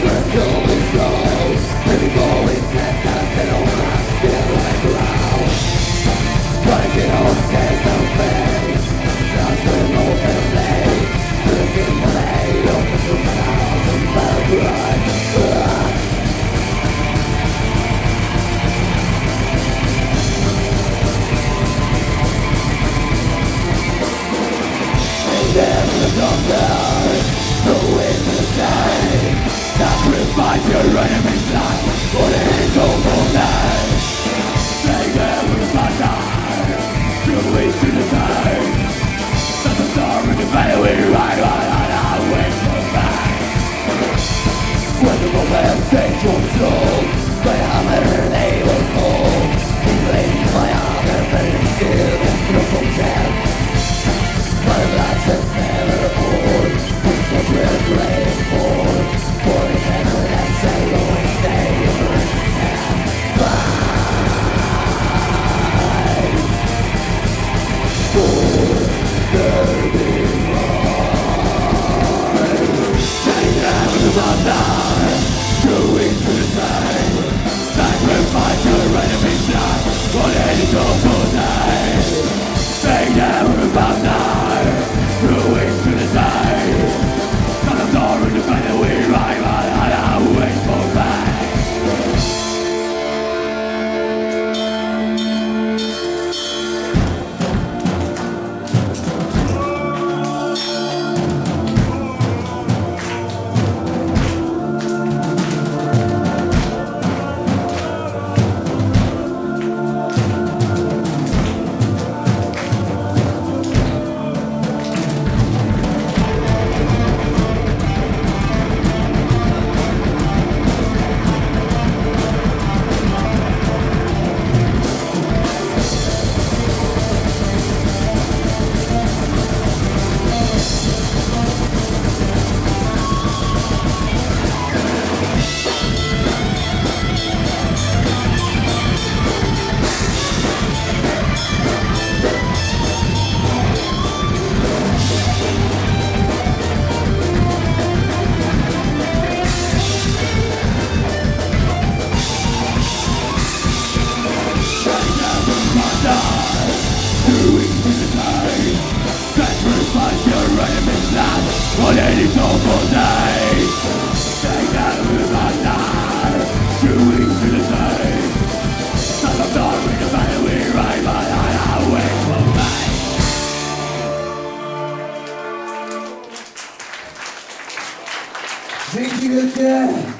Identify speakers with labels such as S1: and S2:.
S1: Circle is closed, and falling Your For his own day Take reach to the battle We ride on and I wait for back When the your soul By hammer they will fall Sacrifice your enemy's life For his own day Take them with a thunder Through into Sacrifice your enemy's life On any soulful day Take them with a knife Chewing to the up door in the battle we ride I wait for mine
S2: Dzięki wielkie!